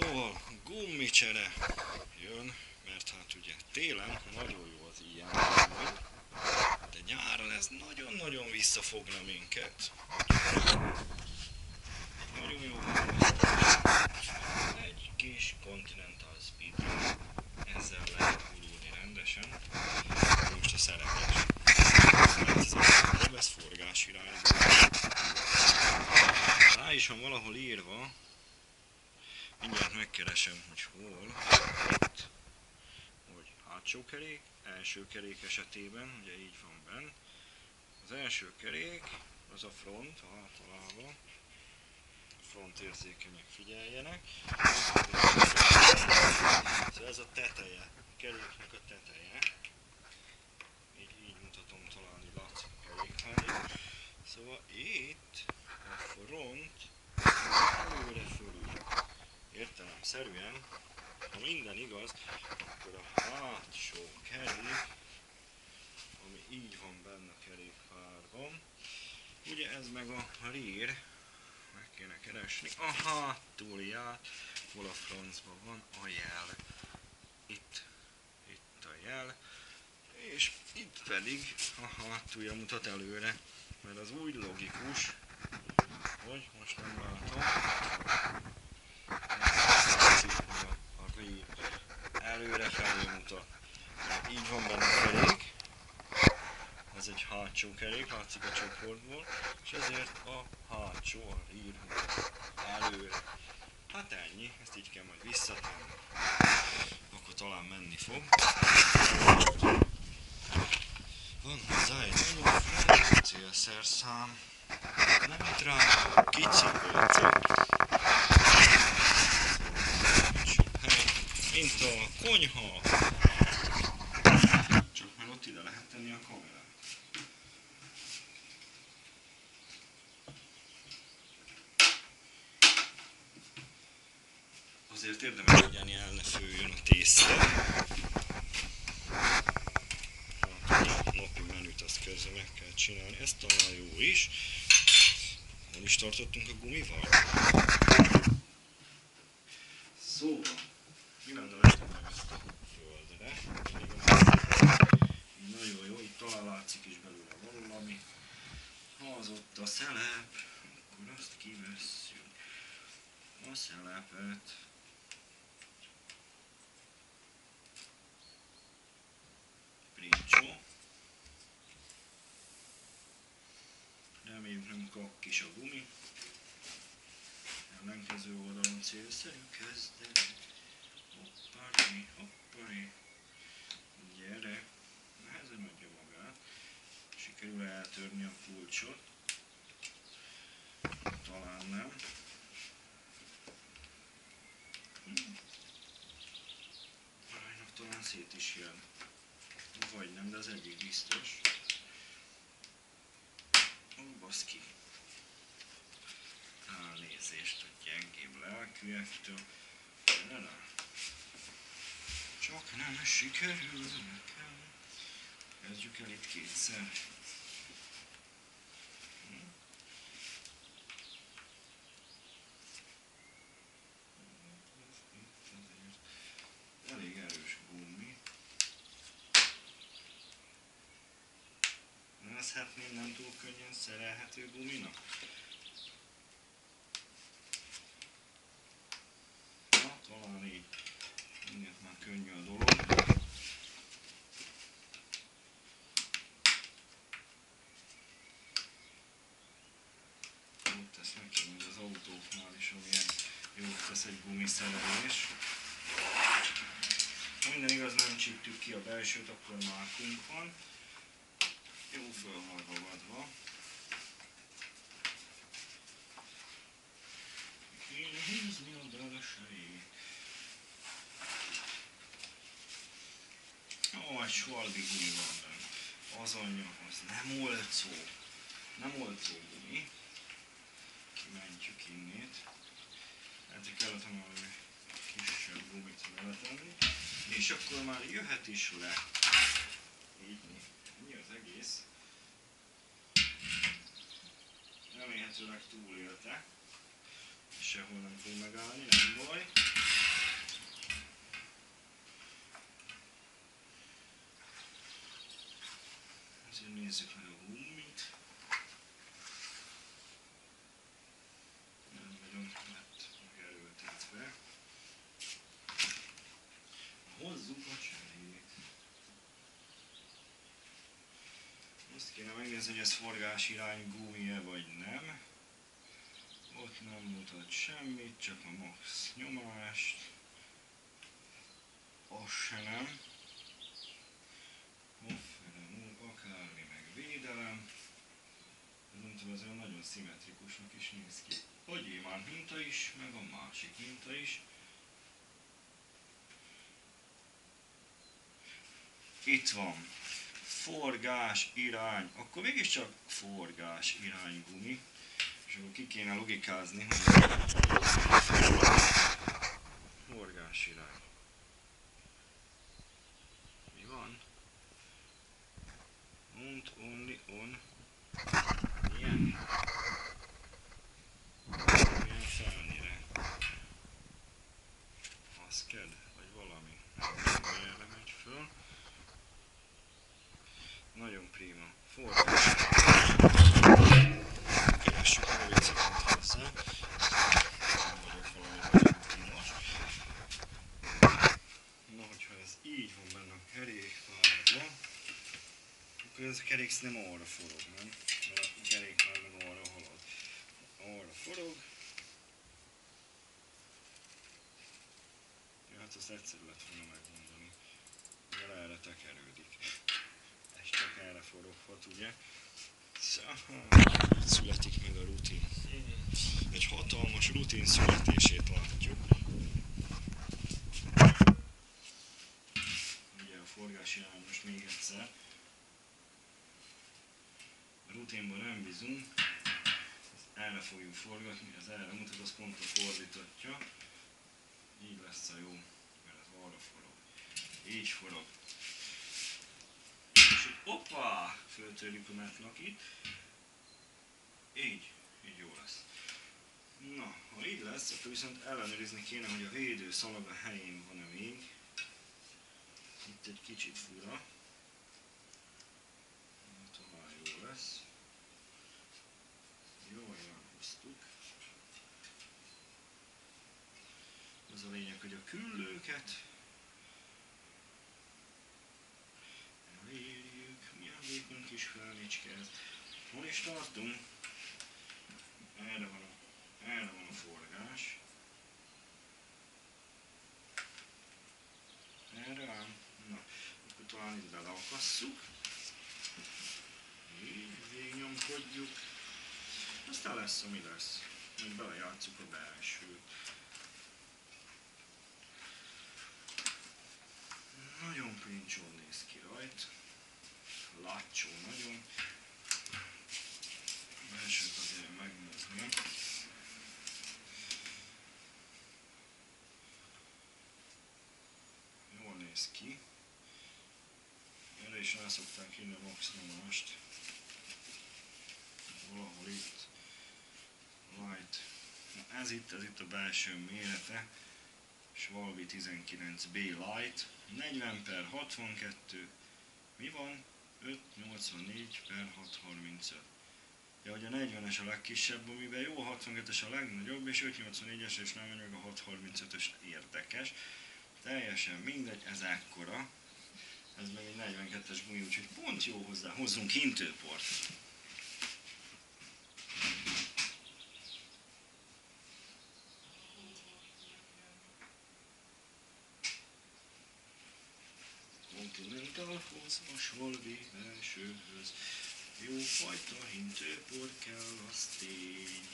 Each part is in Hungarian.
Szóval gumicsere jön, mert hát ugye télen nagyon jó az ilyen de nyáron ez nagyon-nagyon visszafogna minket. Nagyon jó Egy kis Continental Speed ezzel lehet gurulni rendesen. Most a szerelés. Ez forgás irányba. Rá is van valahol írva, Mindjárt megkeresem, hogy hol. Itt. Hogy hátsó kerék, első kerék esetében, ugye így van benn. Az első kerék, az a front, általában. A front érzékenyek figyeljenek. Szóval ez a teteje, a keréknek a teteje. Így, így mutatom talán, látszik a kerék Szóval itt a front előre értelemszerűen, ha minden igaz, akkor a hátsó kerék, ami így van benne a kerékpárban, ugye ez meg a rear, meg kéne keresni, a hátulját, hol a francban van a jel. Itt, itt a jel, és itt pedig a hátulja mutat előre, mert az úgy logikus, hogy most nem látom, előre felé mutat. Így van benne a kerék. Ez egy hátsó kerék, látszik a csoportból, és ezért a hátsó, a rír előre. Hát ennyi, ezt így kell majd visszatenni. Akkor talán menni fog. Van hozzá egy nagyon célszerszám. Nem itt rá, kicsi mint a konyha. Csak már ott ide lehet tenni a kamerát. Azért érdemes figyelni, el ne főjön a tészta. Napi menüt azt közben meg kell csinálni. Ez talán jó is. Hol is tartottunk a gumival? Szóval, mi lenne letenni ezt a földre? Nagyon jó, itt talán látszik is belőle valami. Ha az ott a szelep, akkor azt kivesszük. A szelepet. Princsó. Reméljük nem kak kis a gumi. Ellenkező oldalon célszerű kezdeni. Hoppari, hoppari. Gyere. Sikerül eltörni a kulcsot. Talán nem. Aránynak talán szét is jön. Vagy nem, de az egyik biztos. Ó, baszki. Elnézést a gyengébb lelkűektől. Ne, ne. Csak nem sikerül nekem. Kezdjük el itt kétszer. Hm. Elég erős gumi. Nevezhetném nem túl könnyen szerelhető guminak? Na, talán így. Mindent már könnyű a dolog. Ott tesz neki, mint az autóknál is, amilyen jót tesz egy gumiszerelés. Ha minden igaz, nem csíptük ki a belsőt, akkor mákunk van. Jó föl van ragadva. Kéne húzni a drágasait. Ó, egy svaldi gumi van benne. Az anyja, az nem olcsó. Nem olcsó gumi. Kimentjük innét. Ezért kellett valami kisebb gumit beletenni. És akkor már jöhet is le. Így mi az egész. Remélhetőleg túlélte. Sehol nem fog megállni, nem baj. Nézzük meg a gumit. Nem nagyon lett megerőltetve. Hozzuk a cserét. Azt kéne megnézni, hogy ez forgás irány gumie vagy nem. Ott nem mutat semmit, csak a max nyomást. Az se nem. Akármi, védelem. Nem tudom, ez olyan nagyon szimmetrikusnak is néz ki. Hogy már minta is, meg a másik minta is. Itt van. Forgás irány. Akkor mégiscsak forgás irány gumi. És akkor ki kéne logikázni, hogy forgás irány. Mi van? und, und, und. Kerék nem arra forog, nem? Mert a kerékpár meg arra halad. Arra forog. Ja, hát azt egyszerű lett volna megmondani. Mivel erre tekerődik. Ez csak erre foroghat, ugye? Szóval születik meg a rutin. Egy hatalmas rutin születését látjuk. Ugye a forgás most még egyszer. A rutinban nem bízunk, erre fogjuk forgatni, ez erre mutat, az pont a fordítottja. Így lesz a jó, mert ez arra forog. Így forog. És így, hoppá! Föltörjük a metlakit. Így, így jó lesz. Na, ha így lesz, akkor viszont ellenőrizni kéne, hogy a védő szalag a helyén van-e még. Itt egy kicsit fura. Hát, ha jó lesz. Jól elhoztuk. Az a a küllőket elérjük. Milyen vékony kis felnicske ez. Hol is tartunk? Erre van a, erre van a forgás. Erre ám. Na, akkor talán itt beleakasszuk. Így. Aztán lesz, ami lesz. Majd belejátszuk a belsőt. Nagyon pincsón néz ki rajt. Látsó nagyon. Belsőt azért megnézném. Jól néz ki. Erre is rá szokták írni a max nyomást. Valahol itt. Light. Na ez itt, ez itt a belső mérete. Svalvi 19B Light. 40 per 62. Mi van? 584 per 635. Ja, hogy a 40-es a legkisebb, amiben jó, a 62-es a legnagyobb, és 584-es és nem meg a 635-ös érdekes. Teljesen mindegy, ez ekkora. Ez meg egy 42-es gumi, úgyhogy pont jó hozzá. Hozzunk hintőport. Continentalhoz, a Svalvi belsőhöz. Jó fajta hintőpor kell, az tény.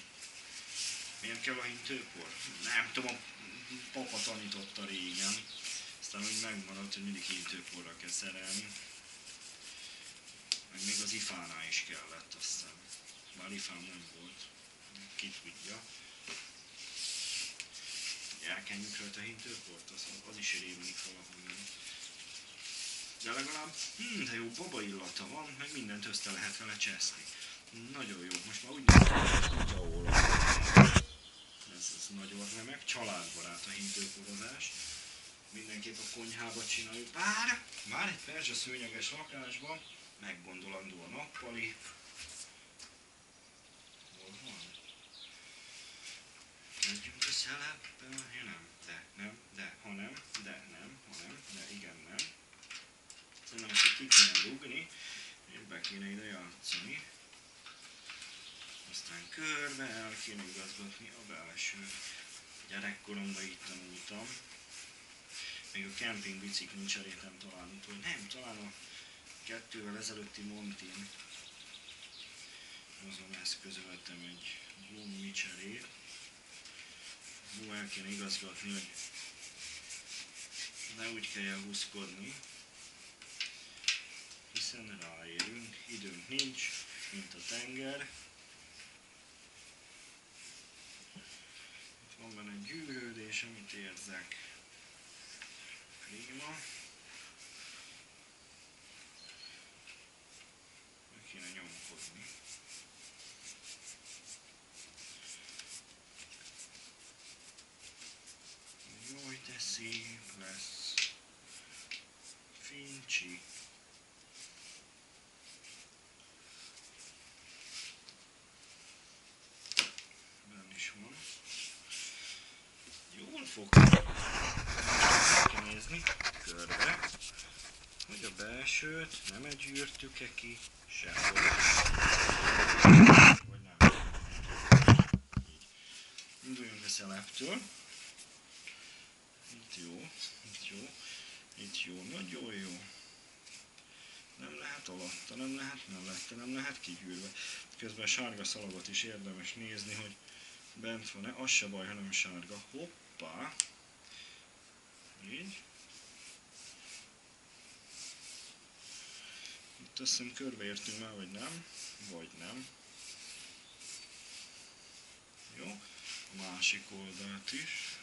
Miért kell a hintőpor? Nem tudom, a papa tanította régen. Aztán úgy megmaradt, hogy mindig hintőporra kell szerelni. Meg még az ifánál is kellett, azt hiszem. Bár ifám nem volt. Ki tudja. Elkenjük rajta a hintőport, az, az is rémlik valahogy. De legalább, hm, de jó baba illata van, meg mindent össze lehet vele cseszni. Nagyon jó, most már úgy néz ki, hogy ez, ez nagyon remek, családbarát a hintőporozás. Mindenképp a konyhába csináljuk. Bár, már egy perzsa szőnyeges lakásban, meggondolandó a nappali. Hol van? Megyünk a szelepbe, ja nem, de, nem, de, ha nem, de, nem, ha nem, de, igen. Szerintem ezt ki kéne dugni, és be kéne ide játszani. Aztán körbe el kéne igazgatni a belső. Gyerekkoromban így tanultam. Még a camping biciklin cseréltem talán utól. Nem, talán a kettővel ezelőtti Montin. Azon ezt közöltem egy gummi cserét. Jó, el kéne igazgatni, hogy ne úgy kell elhúzkodni, hiszen ráérünk, időnk nincs, mint a tenger. Itt van benne egy gyűrődés, amit érzek. Prima. Meg kéne nyomkodni. Jaj, de szép lesz. Fincsi. Benn is van. Jól fog nézni körbe, hogy belsőt nem egy gyűrtük-e ki sehol. Vagy. Így. Induljunk a szeleptől. Itt jó, itt jó, itt jó, nagyon jó. Nem lehet alatta, nem lehet mellette, nem lehet kigyűrve. Közben sárga szalagot is érdemes nézni, hogy bent van-e, az se baj, hanem sárga. Hoppá! Így. Azt hiszem körbeértünk már, vagy nem, vagy nem. Jó, a másik oldalt is.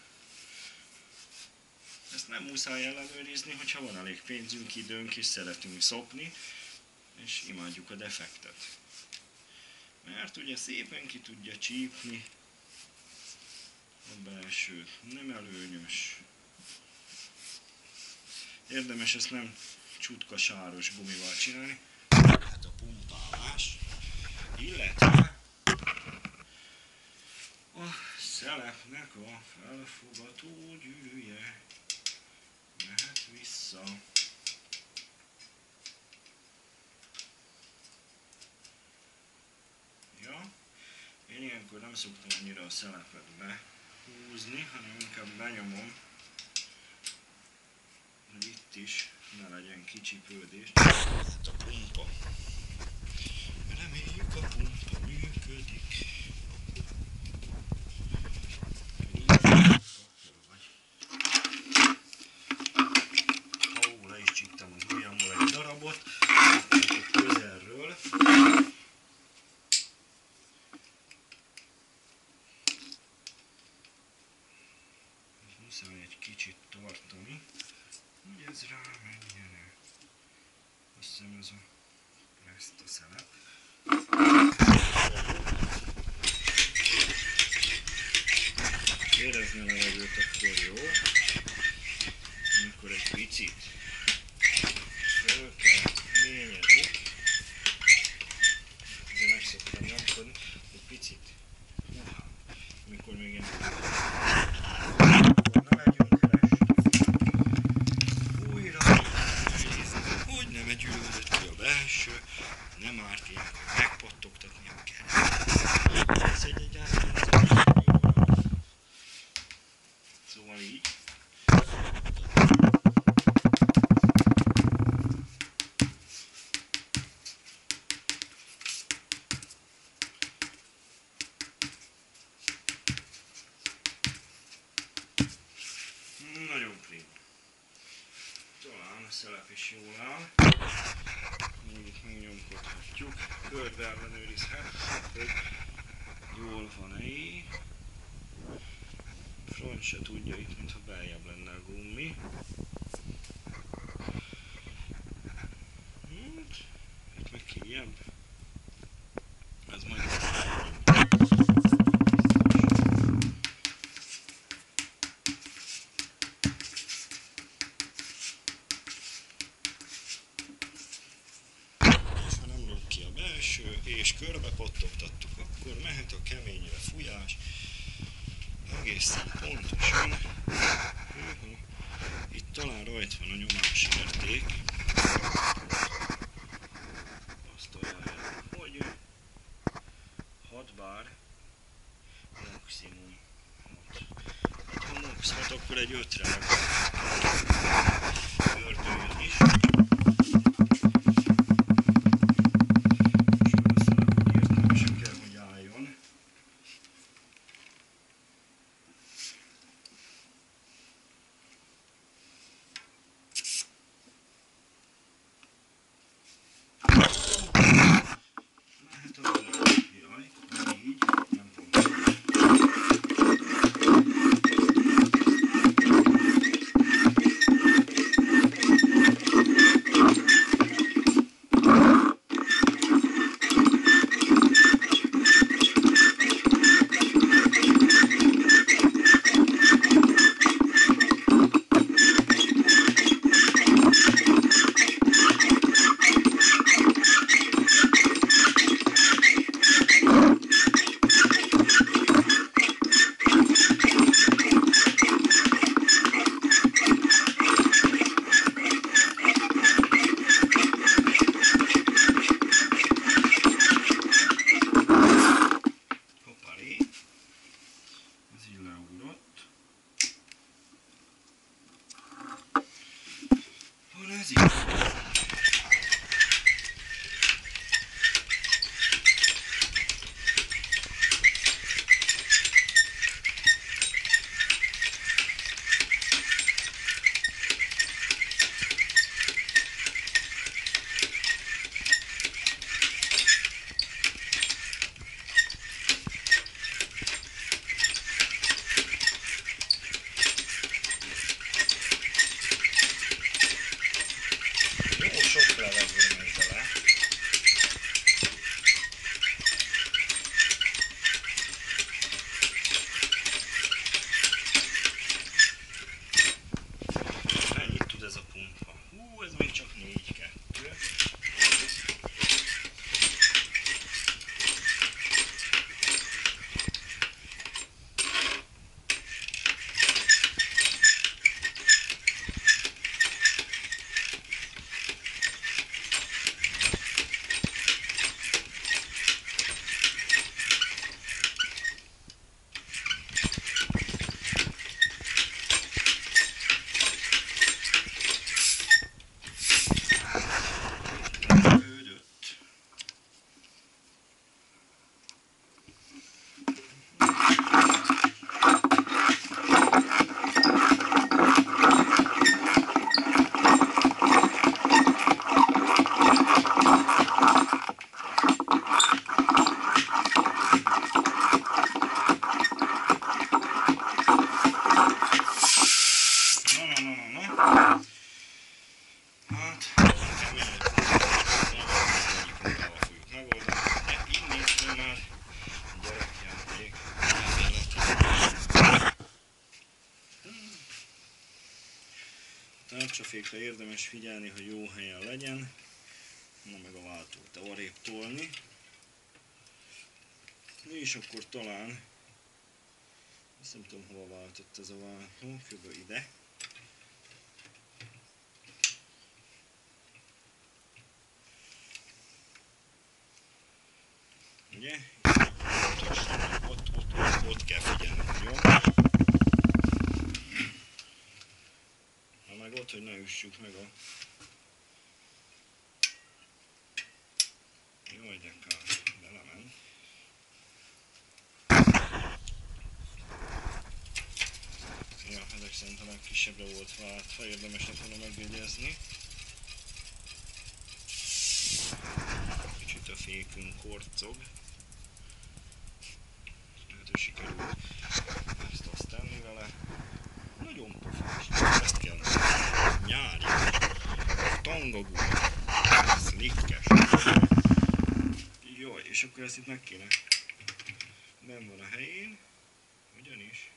Ezt nem muszáj ellenőrizni, hogyha van elég pénzünk, időnk és szeretünk szopni, és imádjuk a defektet. Mert ugye szépen ki tudja csípni a belsőt. Nem előnyös. Érdemes ezt nem csutka sáros gumival csinálni. Hát a pumpálás, illetve a szelepnek a felfogató gyűrűje mehet vissza. Ja, én ilyenkor nem szoktam annyira a szelepet behúzni, hanem inkább benyomom, hogy itt is ne legyen kicsipődés. Hát a pumpa. Reméljük a pumpa működik. Ó, le is csíptem az ujjamból egy darabot. Közelről. Muszáj egy kicsit tartani, hogy ez rámenjen. Azt hiszem ez a ezt a szelep. Érezni a levegőt, akkor jó. Amikor egy picit föl kell lényezni, ugye meg szoktam nyomkodni, egy picit, húha, amikor még ilyen na legyünk rest. Újra nézni, hogy nem egy ülődött ki a belső, nem árt ilyenkor megpattogtatnia kell. Ez egy egyáltalán ez egy jó dolog. Szóval így. Nagyon prima. Talán a szelep is jól áll. Még itt megnyomkodhatjuk. Körbe ellenőrizhet, hogy jól van-e. Front se tudja itt, mintha beljebb lenne a gummi. Hát, itt meg kijebb. Ez majd és körbe pottogtattuk, akkor mehet a keményre fújás, egészen pontosan. Hűha. Itt rajt van a nyomás érték. Azt találják, hogy 6 bár maximum 6. Hát ha max 6, akkor egy 5-re Tárcsafékra érdemes figyelni, hogy jó helyen legyen. Na meg a váltót arrébb tolni. És akkor talán azt nem tudom hova váltott ez a váltó, kb. ide. Ugye? Ott, ott, ott, ott kell figyelni, jó? Ott, hogy ne üssük meg a... Jaj, de kár, belement. Ja, ezek szerint a legkisebbre volt váltva, érdemes lett volna megjegyezni. Kicsit a fékünk korcog. Lehet, hogy sikerült ezt azt tenni vele. Nagyon pofás. Ezt kell mondani. Nyári. Tangagú. Slickes. Jó, és akkor ezt itt meg kéne. Nem van a helyén. Ugyanis.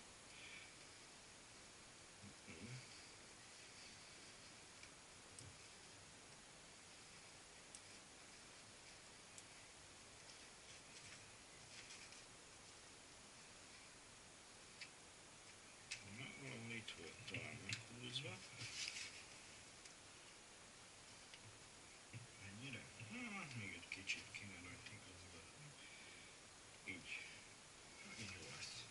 húzva. Ennyire? Hát, még egy kicsit kéne rajta igazgatni. Így. Így jó lesz.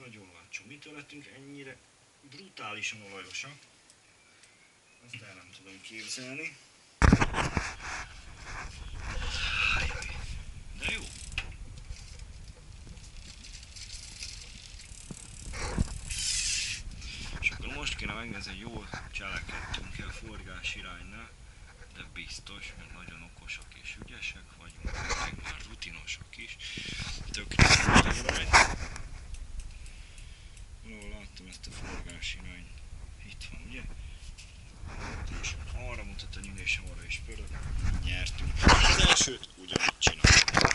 Nagyon lettünk ennyire brutálisan olajosak? Azt el nem tudom képzelni. De jó. És akkor most kéne megnézni, hogy jól cselekedtünk el forgás iránynál, de biztos, mert nagyon okosak és ügyesek vagyunk, meg már rutinosak is. Tök nem rajta valahol láttam ezt a forgási irányt. Itt van, ugye? És arra mutat a nyílés, arra is pörög. Nyertünk. Az elsőt ugyanígy csinálom.